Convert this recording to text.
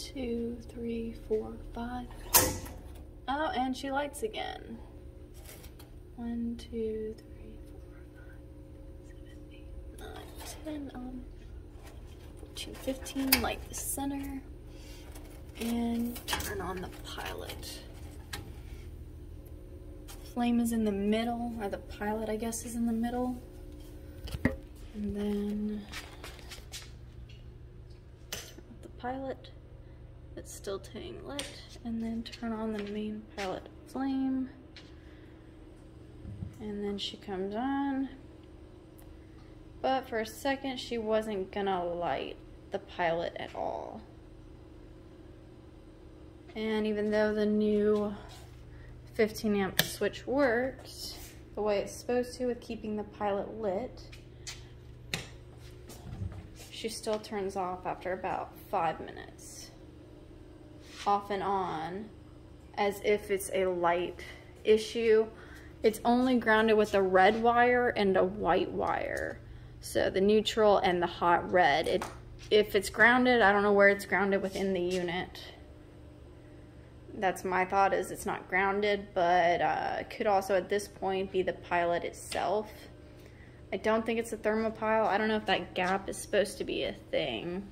two, three, four, five. Oh, and she lights again. One, two, three, four, five, seven, eight, nine, ten, um, 14, 15, light the center, and turn on the pilot. Flame is in the middle, or the pilot, I guess, is in the middle. And then turn off the pilot. It's still staying lit. And then turn on the main pilot flame. And then she comes on. But for a second, she wasn't gonna light the pilot at all. And even though the new 15 amp switch worked the way it's supposed to with keeping the pilot lit, she still turns off after about five minutes. Off and on, as if it's a light issue. It's only grounded with a red wire and a white wire. So the neutral and the hot red. It, if it's grounded, I don't know where it's grounded within the unit. That's my thought is it's not grounded, but uh, could also at this point be the pilot itself. I don't think it's a thermopile. I don't know if that gap is supposed to be a thing.